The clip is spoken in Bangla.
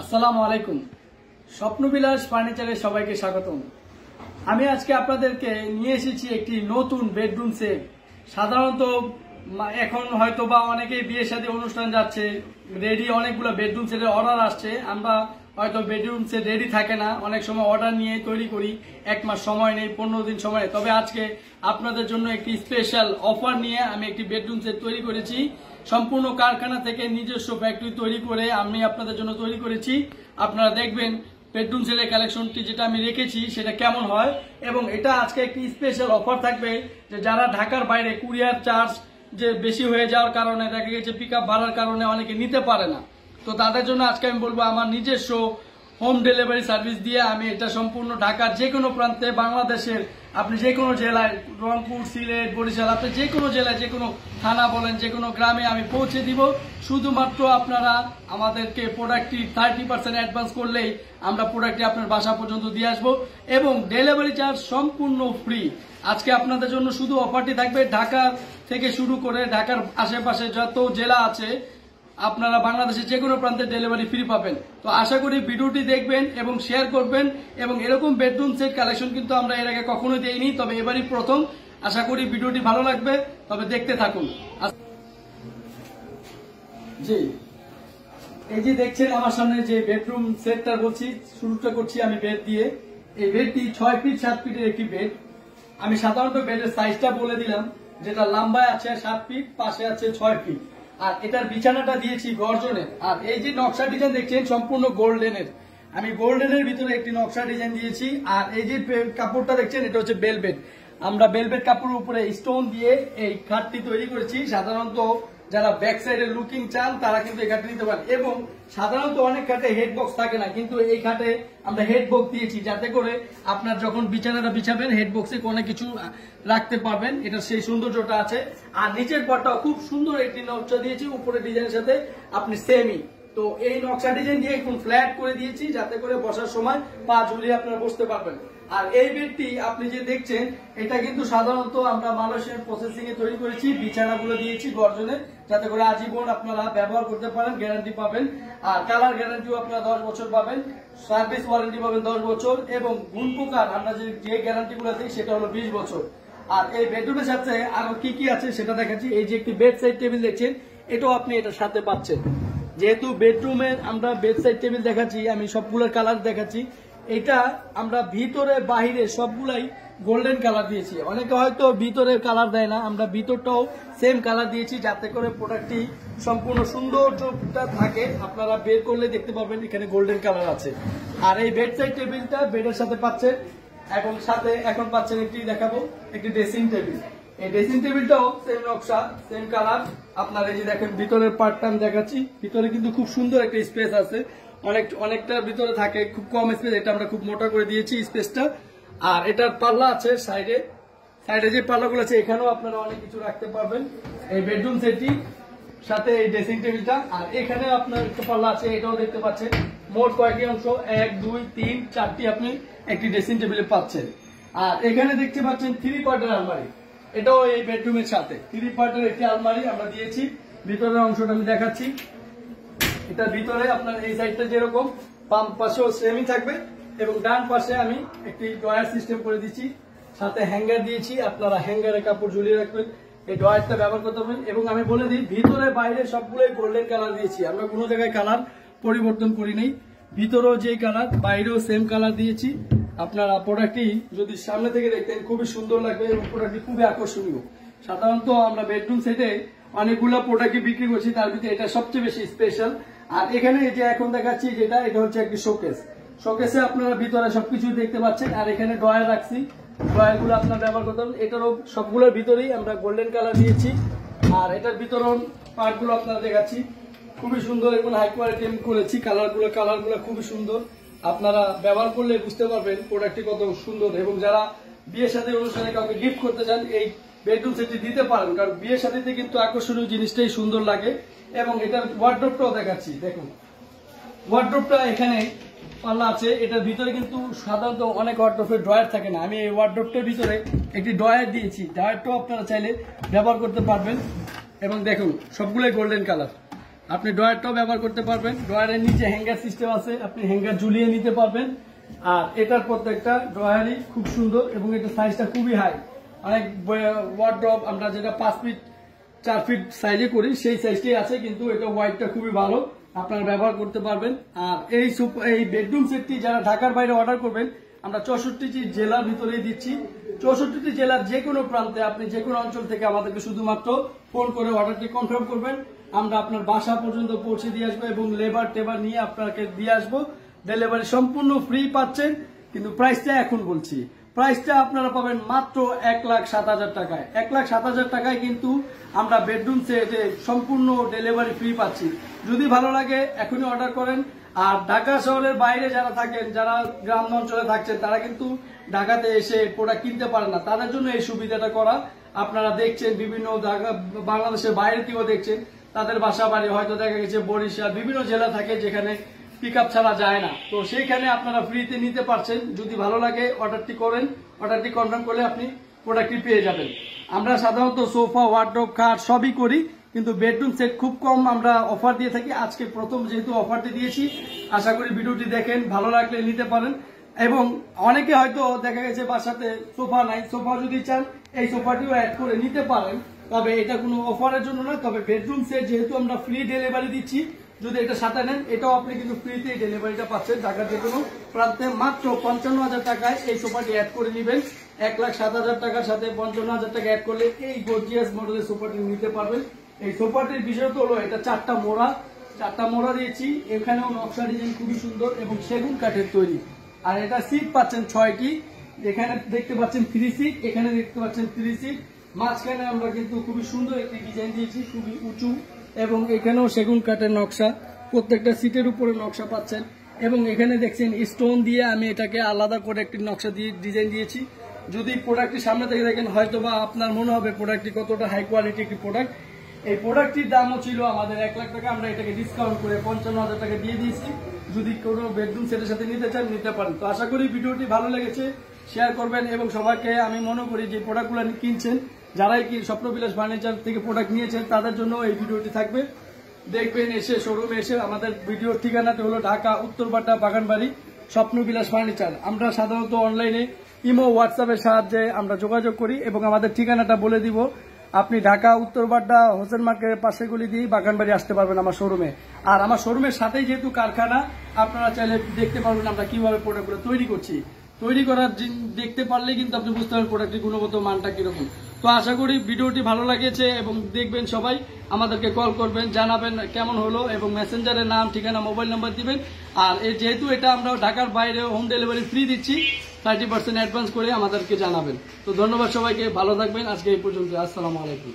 আসসালামু আলাইকুম। স্বপ্নবিলাস ফার্নিচারে সবাইকে স্বাগতম। আমি আজকে আপনাদেরকে নিয়ে এসেছি একটি নতুন বেডরুম সেট। সাধারণত এখন হয়তো বা অনেকেই বিয়ে সাথে অনুষ্ঠান যাচ্ছে রেডি অনেকগুলো বেডরুম সেটের অর্ডার আসছে। আমরা হয়তো বেডরুম সেট রেডি থাকে না। অনেক সময় অর্ডার নিয়ে তৈরি করি। এক মাস সময় নেই, পনেরো দিন সময় তবে আজকে আপনাদের জন্য একটি স্পেশাল অফার নিয়ে আমি একটি বেডরুম সেট তৈরি করেছি। সম্পূর্ণ কারখানা থেকে নিজস্ব ফ্যাক্টরি তৈরি করে আমি আপনাদের জন্য তৈরি করেছি। আপনারা দেখবেন বেডরুম সেটের কালেকশনটি যেটা আমি রেখেছি, সেটা কেমন হয়? এবং এটা আজকে একটি স্পেশাল অফার থাকবে যে যারা ঢাকার বাইরে কুরিয়ার চার্জ যে বেশি হয়ে যাওয়ার কারণে, দেখা গেছে পিক আপ বাড়ার কারণে অনেকে নিতে পারে না। তো তাদের জন্য আজকে আমি বলব আমার নিজস্ব হোম ডেলিভারি সার্ভিস দিয়ে আমি এটা সম্পূর্ণ ঢাকার যে কোনো প্রান্তে, বাংলাদেশের আপনি যে কোনো জেলায়, রংপুর, সিলেট, বরিশাল, আপনি যে কোনো জেলায় যে কোনো থানা বলেন যে কোনো গ্রামে আমি পৌঁছে দিব। শুধুমাত্র আপনারা আমাদেরকে প্রোডাক্টটি থার্টি পার্সেন্ট অ্যাডভান্স করলেই আমরা প্রোডাক্টটি আপনার বাসা পর্যন্ত দিয়ে আসব এবং ডেলিভারি চার্জ সম্পূর্ণ ফ্রি আজকে আপনাদের জন্য শুধু অফারটি থাকবে ঢাকা থেকে শুরু করে ঢাকার আশেপাশে যত জেলা আছে আপনারা বাংলাদেশের যে কোনো প্রান্তে ডেলিভারি ফ্রি পাবেন। তো আশা করি ভিডিওটি দেখবেন এবং শেয়ার করবেন এবং এরকম বেডরুম সেট কালেকশন কিন্তু আমরা এর আগে কখনো দেইনি, তবে এবারই প্রথম। আশা করি ভিডিওটি ভালো লাগবে, তবে দেখতে থাকুন। জি। এই যে দেখছেন আমার সামনে যে বেডরুম সেটটা বলছি, শুরুটা করছি আমি বেড দিয়ে। এই বেডটি ছয় ফিট সাত ফিটের একটি বেড আমি সাধারণত বেডের সাইজটা বলে দিলাম, যেটা লম্বায় আছে সাত ফিট পাশে আছে ছয় ফিট আর এটার বিছানাটা দিয়েছি গর্জনের আর এই যে নকশা ডিজাইন দেখছেন, সম্পূর্ণ গোল্ডেনের। আমি গোল্ডেনের ভিতরে একটি নকশা ডিজাইন দিয়েছি। আর এই যে কাপড়টা দেখছেন, এটা হচ্ছে বেলবেট আমরা বেলবেট কাপড়ের উপরে স্টোন দিয়ে এই খাটটি তৈরি করেছি। সাধারণত যারা ব্যাক সাইডে লুকিং চান, তারা কিন্তু এই খাটে নিতে পারেন। এবং সাধারণত অনেক খাটে হেড বক্স থাকে না, কিন্তু এই খাটে আমরা হেড বক্স দিয়েছি, যাতে করে আপনার যখন বিছানাটা বিছাবেন হেড বক্সে কোনো কিছু রাখতে পারবেন। এটা সেই সৌন্দর্যটা আছে। আর নিচের পরটাও খুব সুন্দর একটি নকশা দিয়েছি উপরে ডিজাইনের সাথে আপনি সেমি তো এই নকশা ডিজাইন দিয়ে একটু ফ্ল্যাট করে দিয়েছি, যাতে করে বসার সময় পা ঝুলিয়ে আপনারা বসতে পারবেন। আর এই বেডটি আপনি যে দেখছেন, এটা কিন্তু সাধারণত আমরা মালয়েশিয়ার প্রসেসিং এ তৈরি করেছি, বিছানাগুলো দিয়েছি গর্জনে। যাতে করে আজীবন আপনারা ব্যবহার করতে পারেন গ্যারান্টি পাবেন। আর কালার গ্যারান্টিও আপনারা দশ বছর পাবেন। সার্ভিস ওয়ারেন্টি পাবেন দশ বছর এবং গুণ পোকার আমরা যে যে গ্যারান্টি গুলো দিই সেটা হলো বিশ বছর। আর এই বেডরুমের সাথে আরও কি কি আছে সেটা দেখাচ্ছি। এই যে একটি বেড সাইড টেবিল দেখছেন, এটাও আপনি এটার সাথে পাচ্ছেন। যেহেতু বেডরুমের আমরা বেড সাইড টেবিল দেখাচ্ছি, আমি সবগুলোর কালার দেখাচ্ছি। এটা আমরা ভিতরে, বাহিরে সবগুলাই গোল্ডেন কালার দিয়েছি। অনেকে হয়তো ভিতরের কালার দেয় না, আমরা ভিতরটাও সেম কালার দিয়েছি যাতে করে প্রোডাক্টটি সম্পূর্ণ সৌন্দর্যটা থাকে। আপনারা বের করলে দেখতে পাবেন এখানে গোল্ডেন কালার আছে। আর এই বেড সাইড টেবিলটা বেডের সাথে পাচ্ছেন, এবং সাথে এখন পাচ্ছেন একটি, দেখাবো, একটি ড্রেসিং টেবিল এই ড্রেসিং টেবিলটাও সেম নকশা সেম কালার আপনার এই যে দেখেন, ভিতরের পার্টটা আমি দেখাচ্ছি, ভিতরে কিন্তু খুব সুন্দর একটা স্পেস আছে। অনেক, অনেকটা ভিতরে থাকে, খুব কম স্পেস এটা আমরা খুব মোটা করে দিয়েছি স্পেসটা আর এটার পাল্লা আছে সাইডে সাইডে যে পাল্লাগুলো আছে, এখানেও আপনারা অনেক কিছু রাখতে পারবেন। এই বেডরুম সেটটি সাথে এই ড্রেসিং টেবিলটা আর এখানে আপনার একটা পাল্লা আছে, এটাও দেখতে পাচ্ছেন। মোট কয়েকটি অংশ, এক, দুই, তিন, চারটি আপনি একটি ড্রেসিং টেবিলে পাচ্ছেন। আর এখানে দেখতে পাচ্ছেন থ্রি পার্টের আলমারি। এটাও এই বেডরুমের সাথে। থ্রি পার্টের একটি আলমারি আমরা দিয়েছি। ভিতরের অংশটা আমি দেখাচ্ছি। এটা ভিতরে, আপনার এই সাইডটা যেরকম, বাম পাশেও সেমই থাকবে এবং ডান পাশে আমি একটি ড্রয়ার সিস্টেম করে দিচ্ছি। সাথে হ্যাঙ্গার দিয়েছি, আপনারা হ্যাঙ্গারে কাপড় ঝুলিয়ে রাখবেন, এই ড্রয়ারটা ব্যবহার করতে পারবেন এবং আমি বলে দিই, ভিতরে বাইরে সবগুলোই গোল্ডেন কালার দিয়েছি। আমরা কোনো জায়গায় কালার পরিবর্তন করি নাই ভিতরেও যে কালার বাইরেও সেম কালার দিয়েছি। আপনারা প্রোডাক্টটি যদি সামনে থেকে দেখতেন, খুবই সুন্দর লাগবে এবং প্রোডাক্টটি খুবই আকর্ষণীয়। সাধারণত আমরা বেডরুম সেটে অনেকগুলো প্রোডাক্টই বিক্রি করছি, তার ভিতরে এটা সবচেয়ে বেশি স্পেশাল আর এখানে যে এখন দেখাচ্ছি যেটা, এটা হচ্ছে একটি শোকেস শোকেসে আপনারা ভিতরে সবকিছু দেখতে পাচ্ছেন। আর এখানে ড্রয়ার রাখছি। ড্রয়ারগুলো আপনার ব্যবহার করতে হবে এটারও সবগুলোর ভিতরেই আমরা গোল্ডেন কালার দিয়েছি। আর এটার বিতরণ পার্টগুলো আপনারা দেখাচ্ছি। খুবই সুন্দর এবং হাই কোয়ালিটি আমি করেছি। কালারগুলো কালারগুলো খুবই সুন্দর। আপনারা ব্যবহার করলে বুঝতে পারবেন প্রোডাক্টটি কত সুন্দর। এবং যারা বিয়ের সাথে অনুষ্ঠানে কাউকে গিফট করতে চান, এই বেডরুম সেটটি দিতে পারেন, কারণ বিয়ের সাথে কিন্তু আকর্ষণীয় জিনিসটাই সুন্দর লাগে এবং এটার ওয়ার্ড্রপটাও দেখাচ্ছি, দেখুন। ওয়ার্ড্রপটা এখানে পাল্লা আছে, এটার ভিতরে কিন্তু সাধারণত অনেক ওয়ার্ড্রপের ড্রয়ার থাকে না। আমি এই ওয়ার্ড্রপটার ভিতরে একটি ড্রয়ার দিয়েছি ড্রয়ারটাও আপনারা চাইলে ব্যবহার করতে পারবেন। এবং দেখুন, সবগুলোই গোল্ডেন কালার আপনি ড্রয়ারটাও ব্যবহার করতে পারবেন। ড্রয়ারের নিচে হ্যাঙ্গার সিস্টেম আছে, আপনি হ্যাঙ্গার ঝুলিয়ে নিতে পারবেন। আর এটার প্রত্যেকটা ড্রয়ারই খুব সুন্দর এবং এটা সাইজটা খুবই হাই অনেক ওয়ার্ড্রপ আমরা যেটা পাঁচ ফিট চার ফিট সাইজে করি, সেই সাইজটাই আছে, কিন্তু এটা হোয়াইটটা খুবই ভালো। আপনারা ব্যবহার করতে পারবেন। আর এই এই বেডরুম সেটটি যারা ঢাকার বাইরে অর্ডার করবেন, আমরা চৌষট্টিটি জেলার ভিতরেই দিচ্ছি। চৌষট্টিটি জেলার যে কোনো প্রান্তে আপনি যে কোনো অঞ্চল থেকে আমাদেরকে শুধুমাত্র ফোন করে অর্ডারটি কনফার্ম করবেন। আমরা আপনার বাসা পর্যন্ত পৌঁছে দিয়ে আসব এবং লেবার টেবার নিয়ে আপনাকে দিয়ে আসব। ডেলিভারি সম্পূর্ণ ফ্রি পাচ্ছেন, কিন্তু প্রাইসটা এখন বলছি। প্রাইসটা আপনারা পাবেন মাত্র এক লাখ সাত হাজার টাকায়। এক লাখ সাত হাজার টাকায় কিন্তু আমরা বেডরুম সেটে সম্পূর্ণ ডেলিভারি ফ্রি পাচ্ছি। যদি ভালো লাগে, এখনই অর্ডার করেন। আর ঢাকা শহরের বাইরে যারা থাকেন, যারা গ্রাম অঞ্চলে থাকছেন, তারা কিন্তু ঢাকাতে এসে প্রোডাক্ট কিনতে পারে না। তাদের জন্য এই সুবিধাটা করা। আপনারা দেখছেন বিভিন্ন বাংলাদেশের বাইরে থেকেও দেখছেন, তাদের বাসা বাড়ি, হয়তো দেখা গেছে বরিশাল, বিভিন্ন জেলা থাকে যেখানে পিক ছাড়া যায় না। তো সেইখানে আপনারা ফ্রিতে নিতে পারছেন। যদি ভালো লাগে অর্ডারটি করেন অর্ডারটি কনফার্ম করলে আপনি প্রোডাক্টটি পেয়ে যাবেন। আমরা সাধারণত সোফা ওয়ার্ড্রোব খাট সবই করি, কিন্তু বেডরুম সেট খুব কম আমরা অফার দিয়ে থাকি। আজকে প্রথম যেহেতু অফারটি দিয়েছি, আশা করি ভিডিওটি দেখেন, ভালো লাগলে নিতে পারেন। এবং অনেকে হয়তো দেখা গেছে বাসাতে সোফা নাই সোফা যদি চান, এই সোফাটিও অ্যাড করে নিতে পারেন। তবে এটা কোনো অফারের জন্য নয় তবে বেডরুম সেট যেহেতু আমরা ফ্রি ডেলিভারি দিচ্ছি যদি এটা সাথে নেন, এটাও আপনি কিন্তু ফ্রিতে ডেলিভারিটা পাচ্ছেন। ঢাকার যে কোনো প্রান্তে মাত্র পঞ্চান্ন হাজার টাকায় এই সোফাটি অ্যাড করে নেবেন। এক লাখ সাত হাজার টাকার সাথে পঞ্চান্ন হাজার টাকা অ্যাড করলে এই গর্জিয়াস মডেলের সোফাটি নিতে পারবেন। এই সোফাটির বিষয় তো হলো, এটা চারটা মোড়া। চারটা মোড়া দিয়েছি। এখানেও নকশা ডিজাইন খুবই সুন্দর এবং সেগুন কাঠের তৈরি। আর এটা সিট পাচ্ছেন ছয়টি। এখানে দেখতে পাচ্ছেন থ্রি সিট এখানে দেখতে পাচ্ছেন থ্রি সিট মাঝখানে আমরা কিন্তু খুবই সুন্দর একটি ডিজাইন দিয়েছি, খুবই উঁচু। এবং এখানেও সেগুন কাঠের নকশা, প্রত্যেকটা সিটের উপরে নকশা পাচ্ছেন। এবং এখানে দেখছেন স্টোন দিয়ে আমি এটাকে আলাদা করে একটি নকশা দিয়ে ডিজাইন দিয়েছি। যদি প্রোডাক্টটি সামনে থেকে দেখেন হয়তো বা আপনার মনে হবে প্রোডাক্টটি কতটা হাই কোয়ালিটি একটি প্রোডাক্ট এই প্রোডাক্টটির দামও ছিল আমাদের এক লাখ টাকা, আমরা এটাকে ডিসকাউন্ট করে পঞ্চান্ন হাজার টাকা দিয়ে দিয়েছি। যদি কোনো বেডরুম সেটের সাথে নিতে চান, নিতে পারেন। তো আশা করি ভিডিওটি ভালো লেগেছে শেয়ার করবেন এবং সবাইকে আমি মনে করি যে প্রোডাক্টগুলো কিনছেন যারাই কি স্বপ্নবিলাস ফার্নিচার থেকে প্রোডাক্ট নিয়েছেন, তাদের জন্য এই ভিডিওটি থাকবে। দেখবেন এসে শোরুমে এসে আমাদের ভিডিওর ঠিকানাটি হলো ঢাকা উত্তরপাটা বাগানবাড়ি, স্বপ্নবিলাস ফার্নিচার আমরা সাধারণত অনলাইনে ইমো হোয়াটসঅ্যাপের সাহায্যে আমরা যোগাযোগ করি এবং আমাদের ঠিকানাটা বলে দিব। আপনি ঢাকা, উত্তরবাড্ডা, হোসেন মার্কেটের পাশে গুলি দিয়ে বাগানবাড়ি আসতে পারবেন আমার শোরুমে আর আমার শোরুমের সাথেই যেহেতু কারখানা, আপনারা চাইলে দেখতে পারবেন আমরা কীভাবে প্রোডাক্টগুলো তৈরি করছি। তৈরি করার দেখতে পারলে কিন্তু আপনি বুঝতে পারবেন প্রোডাক্টের গুণগত মানটা কীরকম। তো আশা করি ভিডিওটি ভালো লাগেছে এবং দেখবেন সবাই আমাদেরকে কল করবেন, জানাবেন কেমন হলো এবং মেসেঞ্জারের নাম, ঠিকানা, মোবাইল নাম্বার দিবেন। আর যেহেতু এটা আমরা ঢাকার বাইরে হোম ডেলিভারি ফ্রি দিচ্ছি থার্টি পার্সেন্ট অ্যাডভান্স করে আমাদেরকে জানাবেন। তো ধন্যবাদ সবাইকে, ভালো থাকবেন। আজকে এই পর্যন্ত আসসালামু আলাইকুম।